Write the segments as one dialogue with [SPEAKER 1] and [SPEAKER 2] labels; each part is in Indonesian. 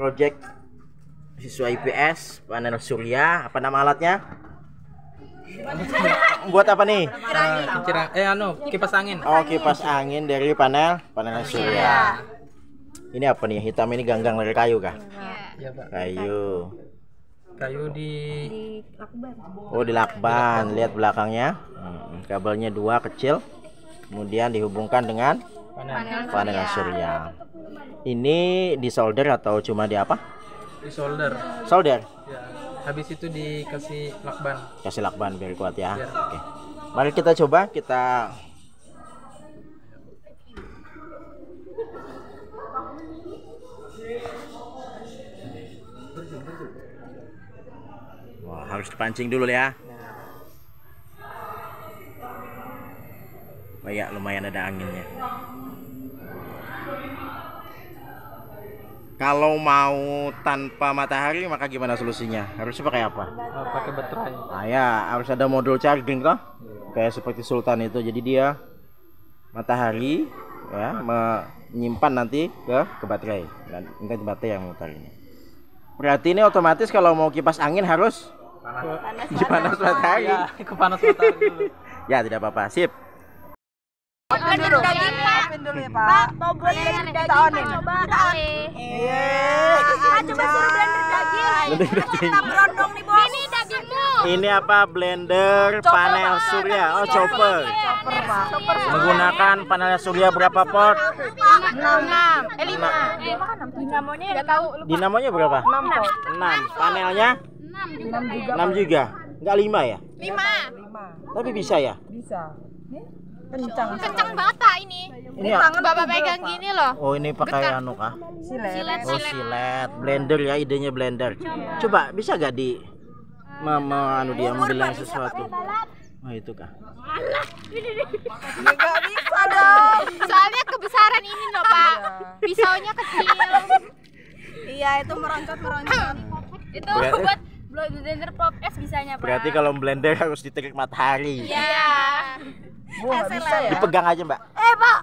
[SPEAKER 1] project siswa IPS panel surya apa nama alatnya? Buat apa nih?
[SPEAKER 2] Eh, kincir- eh anu kipas angin.
[SPEAKER 1] oh kipas angin dari panel panel surya. Ini apa nih? Hitam ini ganggang dari kayu kah?
[SPEAKER 2] Iya, Pak.
[SPEAKER 1] kayu.
[SPEAKER 2] Kayu di
[SPEAKER 1] oh di lakban. Lihat belakangnya. Hmm, kabelnya dua kecil. Kemudian dihubungkan dengan
[SPEAKER 2] panel
[SPEAKER 1] panel surya ini di solder atau cuma di apa
[SPEAKER 2] di solder.
[SPEAKER 1] solder
[SPEAKER 2] Ya. Habis itu dikasih lakban.
[SPEAKER 1] kasih lakban biar kuat ya.
[SPEAKER 2] Biar.
[SPEAKER 1] Oke. Mari kita coba kita Wah, harus dipancing dulu ya. Oh ya, lumayan ada anginnya. Kalau mau tanpa matahari maka gimana solusinya? Harusnya pakai apa?
[SPEAKER 2] Oh, pakai baterai.
[SPEAKER 1] Nah ya harus ada modul charging toh kayak seperti Sultan itu jadi dia matahari ya menyimpan nanti ke ke baterai dan nanti baterai yang mutar ini berarti ini otomatis kalau mau kipas angin harus
[SPEAKER 2] Panas.
[SPEAKER 1] panas matahari
[SPEAKER 2] Ya, ke panas matahari dulu.
[SPEAKER 1] ya tidak apa-apa sip
[SPEAKER 3] Blender daging Pak. dulu ya Pak. Mau blender daging Pak coba. Iya. Pak coba suruh blender daging. Kita berondong nih bos. Ini dagingmu.
[SPEAKER 1] ini apa blender panel surya oh chopper
[SPEAKER 3] Chopper Pak. Chopper
[SPEAKER 1] menggunakan panel surya berapa port
[SPEAKER 3] enam. Eh lima. Eh enam. Dinamonya nggak tahu.
[SPEAKER 1] dinamonya berapa
[SPEAKER 3] Enam port.
[SPEAKER 1] 6 panelnya
[SPEAKER 3] Enam juga.
[SPEAKER 1] 6 juga nggak 5 ya
[SPEAKER 3] Lima.
[SPEAKER 1] tapi bisa ya
[SPEAKER 3] Bisa. Kencang.
[SPEAKER 4] kenceng banget pak ini
[SPEAKER 1] ini ya-
[SPEAKER 4] bapak pegang gini loh
[SPEAKER 1] Oh ini pakai anu kah?
[SPEAKER 3] Silet.
[SPEAKER 1] Oh silet, blender ya idenya blender. Coba bisa gak di me- anu dia membilang sesuatu? Oh itu kah?
[SPEAKER 3] Nggak bisa dong.
[SPEAKER 4] soalnya kebesaran ini loh pak pisaunya kecil
[SPEAKER 3] Iya itu meroncat meroncat.
[SPEAKER 4] itu buat blender pop es bisanya pak
[SPEAKER 1] Berarti kalau blender harus diterik matahari.
[SPEAKER 4] ya
[SPEAKER 3] Nggak bisa ya.
[SPEAKER 1] Dipegang aja mbak.
[SPEAKER 3] Eh Pak.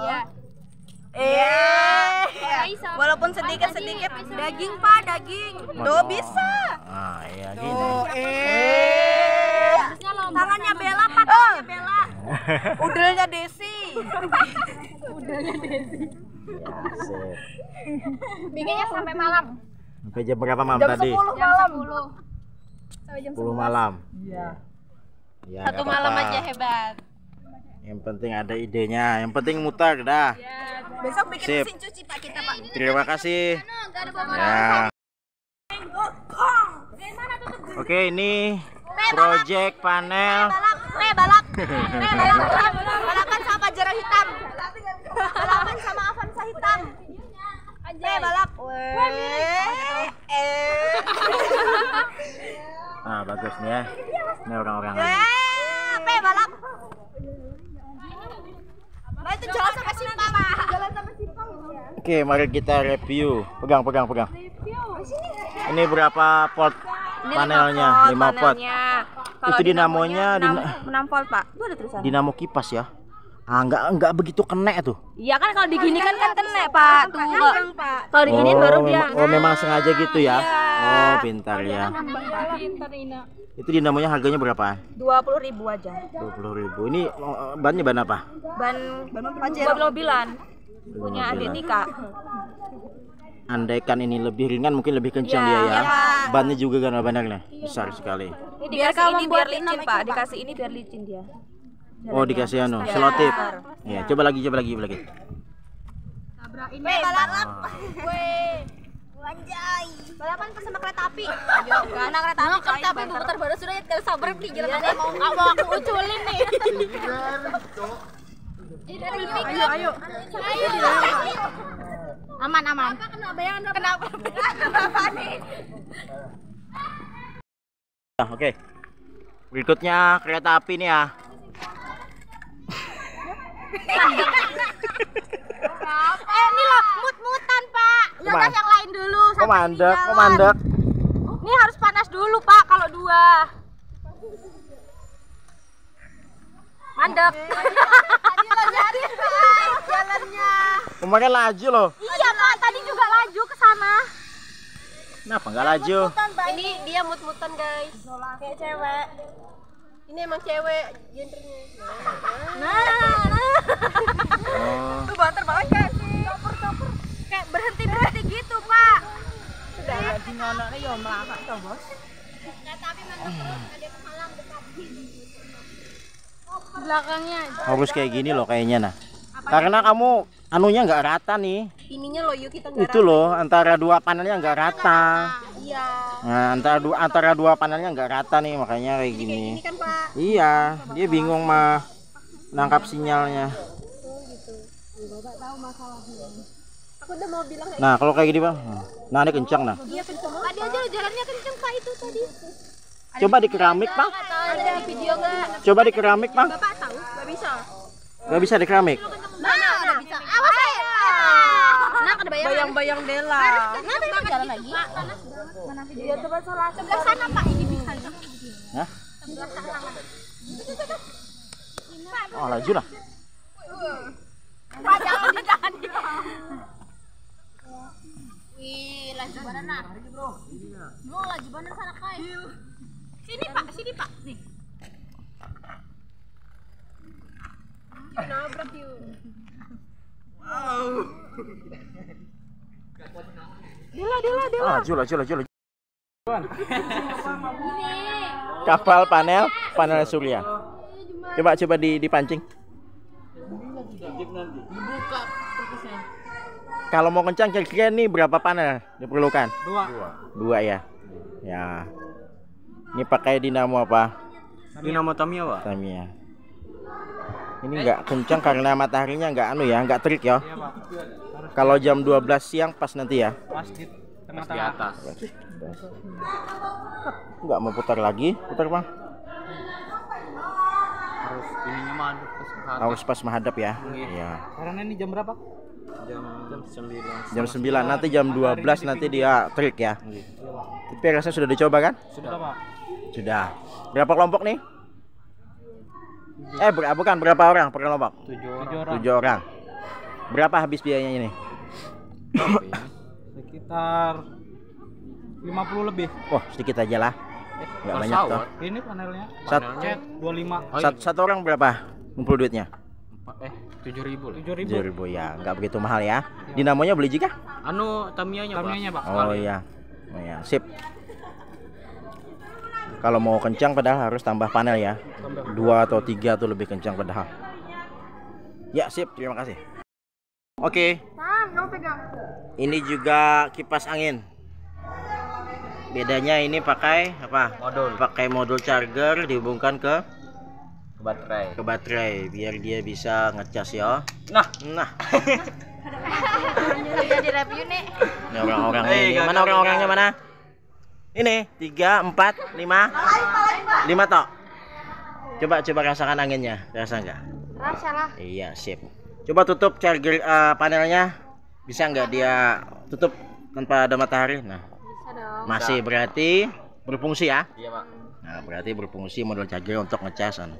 [SPEAKER 4] Iya.
[SPEAKER 3] Eh.
[SPEAKER 4] bisa.
[SPEAKER 3] Walaupun sedikit sedikit daging Pak daging. Tuh bisa.
[SPEAKER 1] Ah iya gini.
[SPEAKER 3] Tuh eh. Tangannya Bella Pak, tangannya Bella. Udelnya Desi.
[SPEAKER 1] Asik.
[SPEAKER 4] bikinnya sampai malam
[SPEAKER 1] Sampai jam berapa malam
[SPEAKER 3] Jam
[SPEAKER 1] tadi?
[SPEAKER 3] 10 malam.
[SPEAKER 4] 10 sampai jam
[SPEAKER 1] 10 malam.
[SPEAKER 3] Iya.
[SPEAKER 1] Ya,
[SPEAKER 4] satu malam aja hebat
[SPEAKER 1] Yang penting ada idenya. Yang penting mutar dah.
[SPEAKER 3] Besok bikin
[SPEAKER 1] Sip.
[SPEAKER 3] mesin cuci Pak kita Pak.
[SPEAKER 1] Terima kasih. Ya. Oke ini project panel
[SPEAKER 3] eh balap. Eh balap, balapan sama Pajero hitam. Balapan sama Avanza hitam. Eh balap. Eh.
[SPEAKER 1] Nah bagus nih ya Ini orang-orang
[SPEAKER 3] Eh, ya, balap? Nah itu jalan sampai simpang. Jalan sampai simpang.
[SPEAKER 1] Oke mari kita review Pegang pegang pegang Ini berapa port panelnya 5 port Itu dinamonya dina-
[SPEAKER 3] 6 volt Pak. Itu ada tulisan.
[SPEAKER 1] Dinamo kipas ya Ah nggak nggak begitu kena tuh
[SPEAKER 3] Iya kan kalau diginikan kan kena Pak. Tuh Pak. Kalau diginiin baru dia.
[SPEAKER 1] memang, oh memang sengaja gitu ya
[SPEAKER 3] Iya.
[SPEAKER 1] Oh pintar ya Itu dinamonya harganya berapa?
[SPEAKER 3] 20 ribu aja.
[SPEAKER 1] 20 ribu Ini oh, bannya ban apa?
[SPEAKER 3] Ban ban. Punya
[SPEAKER 1] Mobilan.
[SPEAKER 3] adik Tika.
[SPEAKER 1] Andaikan ini lebih ringan mungkin lebih kencang
[SPEAKER 3] Iya,
[SPEAKER 1] dia ya.
[SPEAKER 3] iya, Pak.
[SPEAKER 1] Bannya juga kan banyak besar sekali.
[SPEAKER 3] Ini dikasih ini biar licin Pak. Dikasih ini biar licin dia.
[SPEAKER 1] Oh dikasih anu, selotip. Ya, coba lagi, coba lagi, coba lagi.
[SPEAKER 3] Weh, balap. Weh. Wanjai. Balapan pas sama kereta api. Ayo, karena kereta api kereta api putar baru sudah ya kalau sabar nih jalan ada mau mau aku uculin nih. Ayo, ayo.
[SPEAKER 4] aman aman
[SPEAKER 3] Kenapa? Kenapa nih?
[SPEAKER 1] Nah, Oke. Berikutnya kereta api nih ya.
[SPEAKER 4] eh ini loh mut-mutan pak ya udah yang lain dulu
[SPEAKER 1] Kok
[SPEAKER 4] sampai
[SPEAKER 1] mandek,
[SPEAKER 4] ini
[SPEAKER 1] kok
[SPEAKER 4] jalan.
[SPEAKER 1] mandek.
[SPEAKER 4] ini harus panas dulu pak kalau dua mandek
[SPEAKER 3] Tadi lo jadi Pak, jalannya.
[SPEAKER 1] Kemarin laju loh.
[SPEAKER 4] iya pak tadi juga laju ke sana
[SPEAKER 1] Kenapa nggak laju?
[SPEAKER 3] Ini dia mut-mutan guys. Kayak cewek. Ini emang cewek gendernya. Nah, nah.
[SPEAKER 1] Oh.
[SPEAKER 3] Lu banter banget kan sih? Coper. Kayak berhenti berhenti gitu pak. Sudah. Di nonoknya ya melangkah tuh bos. Tapi mantap terus ada penghalang dekat.
[SPEAKER 4] Belakangnya.
[SPEAKER 1] Harus kayak gini loh kayaknya nah. Karena kamu anunya nggak rata nih.
[SPEAKER 3] Ininya loh yuk kita nggak
[SPEAKER 1] Itu loh antara dua panelnya nggak rata.
[SPEAKER 3] Iya.
[SPEAKER 1] Nah, antara dua antara dua panelnya nggak rata nih makanya kayak gini.
[SPEAKER 3] Ini kan pak.
[SPEAKER 1] Iya, dia bingung mah nangkap sinyalnya.
[SPEAKER 3] Aku udah mau bilang
[SPEAKER 1] Nah, kalau kayak gini, Bang. Nah, ini kencang nah.
[SPEAKER 3] Iya. Tadi aja jalannya kenceng pak itu tadi.
[SPEAKER 1] Coba di keramik, Bang.
[SPEAKER 3] Ada video nggak?
[SPEAKER 1] Coba di keramik, Bang.
[SPEAKER 3] Bapak tahu? Nggak bisa.
[SPEAKER 1] Nggak bisa di keramik.
[SPEAKER 3] Mana nggak bisa? Awas saya. Nah, ada bayang. Bayang-bayang Dela. Nanti kita jalan lagi. Coba. Sebelah sana pak. Ini bisa.
[SPEAKER 1] Hah?
[SPEAKER 3] Sebelah sana.
[SPEAKER 1] Oh, laju lah.
[SPEAKER 3] Pak jangan. Wih, laju banan nah. Laju banan sana kai. Sini pak, sini pak. Nih. Nabrak yuk.
[SPEAKER 1] Oh, laju, laju, laju, laju. Kapal panel, panel surya. Coba coba di dipancing. Kalau mau kencang kira-kira nih berapa panel diperlukan?
[SPEAKER 2] Dua.
[SPEAKER 1] Dua ya. Ya. Ini pakai dinamo apa?
[SPEAKER 2] Dinamo Tamiya, Pak.
[SPEAKER 1] Tamiya. Ini enggak kencang karena mataharinya enggak anu ya, enggak terik ya.
[SPEAKER 2] Iya, Pak.
[SPEAKER 1] Kalau jam 12 siang pas nanti ya.
[SPEAKER 2] Pas di tengah-tengah. atas.
[SPEAKER 1] Enggak mau putar lagi, putar Bang.
[SPEAKER 2] Harus ininya aduk ke atas.
[SPEAKER 1] Harus pas menghadap ya.
[SPEAKER 2] Iya.
[SPEAKER 1] Iya.
[SPEAKER 2] Karena ini jam berapa? Jam jam 9.
[SPEAKER 1] Jam 9 nanti jam 12 nanti dia terik ya. Tapi rasanya sudah dicoba kan?
[SPEAKER 2] Sudah, Pak.
[SPEAKER 1] Sudah. Berapa kelompok nih? Eh, bukan berapa orang per kelompok?
[SPEAKER 2] Tujuh orang.
[SPEAKER 1] Tujuh orang. Berapa habis biayanya ini?
[SPEAKER 2] Sekitar 50 lebih.
[SPEAKER 1] Wah, sedikit aja lah. Enggak banyak tuh.
[SPEAKER 2] Ini panelnya.
[SPEAKER 1] Sat-
[SPEAKER 2] Cat 25.
[SPEAKER 1] Sat- satu orang berapa? Ngumpul duitnya?
[SPEAKER 2] Eh, 7000 lah. 7000.
[SPEAKER 1] 7 ribu ya, nggak begitu mahal ya. Dinamonya beli juga?
[SPEAKER 2] Anu Tamiya-nya, Pak. Tamiya-nya, Pak.
[SPEAKER 1] Oh iya, oh iya, sip. Kalau mau kencang padahal harus tambah panel ya. Dua atau tiga tuh lebih kencang padahal. Ya sip, terima kasih. Oke. Ini juga kipas angin. Bedanya ini pakai apa?
[SPEAKER 2] Modul.
[SPEAKER 1] Pakai modul charger dihubungkan ke
[SPEAKER 2] Baterai.
[SPEAKER 1] ke baterai biar dia bisa ngecas ya.
[SPEAKER 2] Nah,
[SPEAKER 1] Nah,
[SPEAKER 3] Jadi review nih.
[SPEAKER 1] ini orang-orang ini. Mana orang-orangnya mana? Ini tiga, empat, lima, lima tok. Coba coba rasakan anginnya, rasa nggak?
[SPEAKER 4] Rasa lah.
[SPEAKER 1] Iya sip. Coba tutup charger eh, panelnya, bisa nggak dia tutup tanpa ada matahari? Nah,
[SPEAKER 4] Bisa dong.
[SPEAKER 1] masih berarti berfungsi ya?
[SPEAKER 2] iya, Pak.
[SPEAKER 1] Nah, berarti berfungsi modul charger untuk ngecas. anu.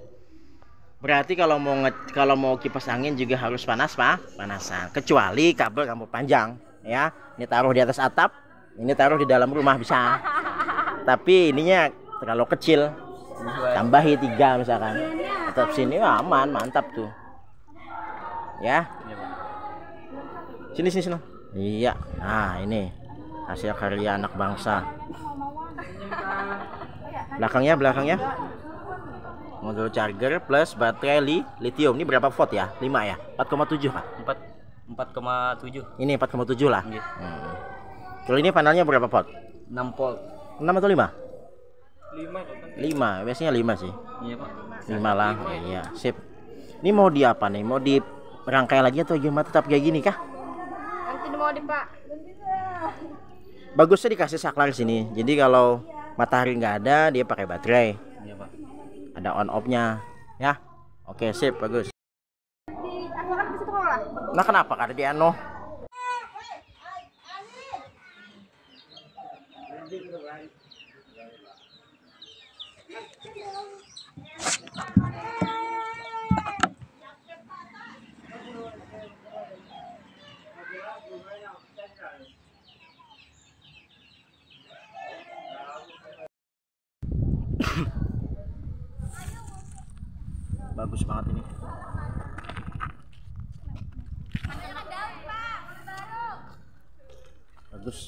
[SPEAKER 1] Berarti kalau mau nge- kalau mau kipas angin juga harus panas, Pak. Panasan. Kecuali kabel kamu panjang, ya. Ini taruh di atas atap, ini taruh di dalam rumah bisa. Tapi ininya terlalu kecil. Tambahi tiga misalkan. Tetap sini aman, mantap tuh. Ya. Sini sini sini. Iya. Nah, ini hasil karya anak bangsa. Belakangnya belakangnya modul charger plus baterai li lithium. Ini berapa volt ya? 5 ya? 4,7 Pak.
[SPEAKER 2] 4 4,7.
[SPEAKER 1] Ini 4,7 lah.
[SPEAKER 2] Iya.
[SPEAKER 1] Hmm. Kalau ini panelnya berapa volt?
[SPEAKER 2] 6 volt.
[SPEAKER 1] 6 atau 5?
[SPEAKER 2] 5
[SPEAKER 1] 5, biasanya 5 sih.
[SPEAKER 2] Iya, Pak.
[SPEAKER 1] 5 lah. Iya, sip. Ini mau di apa nih? Mau di rangkai lagi atau gimana tetap kayak gini kah?
[SPEAKER 4] Nanti mau di Pak.
[SPEAKER 1] Bagusnya dikasih saklar sini. Jadi kalau matahari nggak ada, dia pakai baterai.
[SPEAKER 2] Iya, Pak.
[SPEAKER 1] Ada on off-nya, ya. Oke, sip, bagus. Nah, kenapa kada di anu? bagus banget ini. Bagus.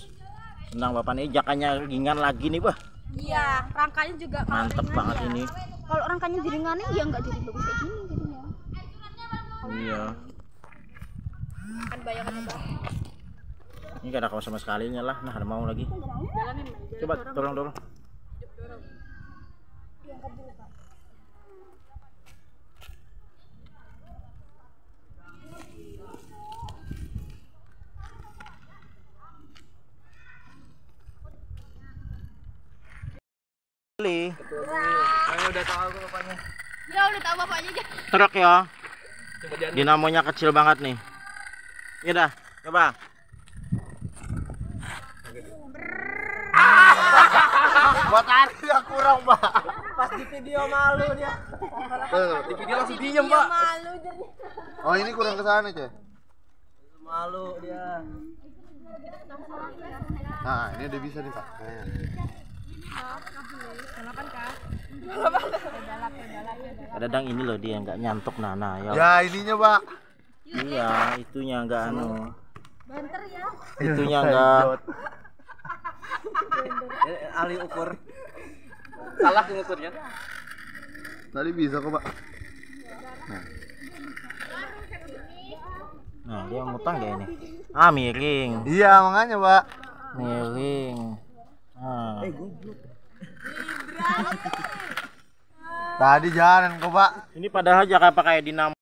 [SPEAKER 1] Senang bapak nih jakanya ringan lagi nih bah.
[SPEAKER 3] Iya rangkanya juga
[SPEAKER 1] mantep banget
[SPEAKER 3] ya.
[SPEAKER 1] ini.
[SPEAKER 3] Kalau rangkanya diringanin ya nggak jadi bagus kayak gini jadinya.
[SPEAKER 1] Iya.
[SPEAKER 3] Kan banyak bah.
[SPEAKER 1] ini gak ada kawasan sama sekali lah. Nah ada mau lagi. Coba tolong dorong. Li,
[SPEAKER 2] Ayo udah tahu aku bapaknya.
[SPEAKER 3] Ya udah tahu bapaknya aja.
[SPEAKER 1] truk ya. Dinamonya kecil banget nih. Iya dah, coba.
[SPEAKER 5] Buat tadi kurang, Pak.
[SPEAKER 2] Pas di video malu dia.
[SPEAKER 5] Tuh.
[SPEAKER 2] Di video langsung diem, Pak.
[SPEAKER 3] Malu jadi.
[SPEAKER 5] Oh, ini kurang ke sana, Coy.
[SPEAKER 2] Malu dia.
[SPEAKER 5] Nah, ini udah bisa nih, Pak. Nah.
[SPEAKER 1] Kadang ini loh dia nggak nyantuk nah, nah ya.
[SPEAKER 5] Ya, ininya, Pak.
[SPEAKER 1] Iya, itunya nggak anu.
[SPEAKER 3] Banter ya.
[SPEAKER 1] Itunya nggak
[SPEAKER 2] Eh, Ali ukur. Salah ngukurnya.
[SPEAKER 5] Tadi bisa kok, Pak.
[SPEAKER 1] Nah, dia ngutang gak ini? Ah, miring.
[SPEAKER 5] Iya, makanya, Pak.
[SPEAKER 1] Miring. Ah.
[SPEAKER 5] Tadi jalan kok, Pak.
[SPEAKER 1] Ini padahal jaga pakai dinamo